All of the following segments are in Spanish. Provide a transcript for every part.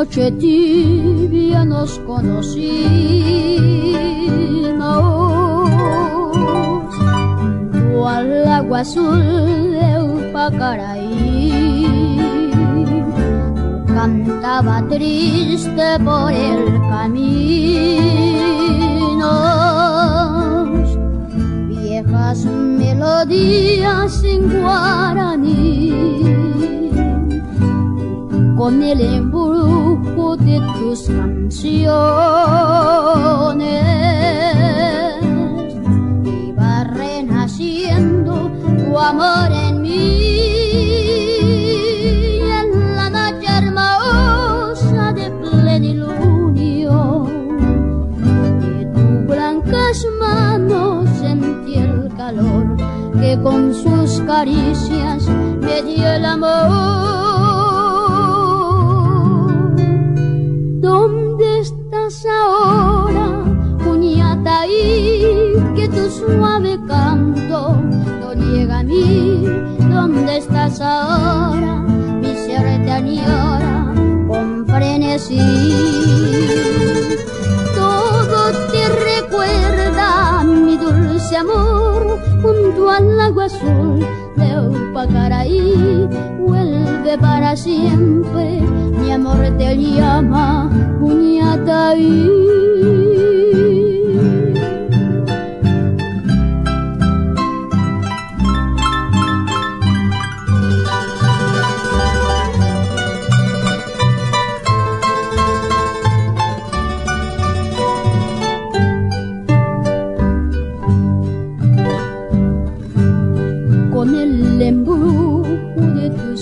noche tibia nos conocimos junto al agua azul de Upacaraí. Cantaba triste por el camino viejas melodías en guaraní con el embrujo de tus canciones. Iba renaciendo tu amor en mí. En la noche hermosa de plenilunio, de tus blancas manos sentí el calor que con sus caricias me dio el amor. Y que tu suave canto no llega a mí? ¿Dónde estás ahora? Mi ser te añora con frenesí. Todo te recuerda mi dulce amor junto al lago azul de Upacaraí. Vuelve para siempre, mi amor te llama con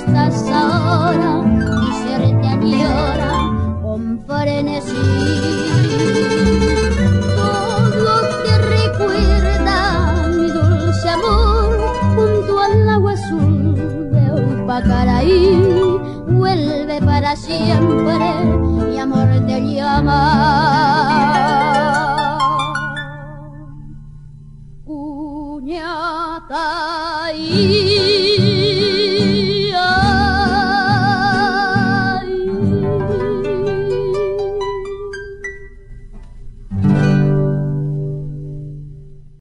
estás ahora mi ser te añora con frenesí. Todo te recuerda mi dulce amor junto al agua azul de Upacaraí. Vuelve para siempre, mi amor te llama. Cuñata y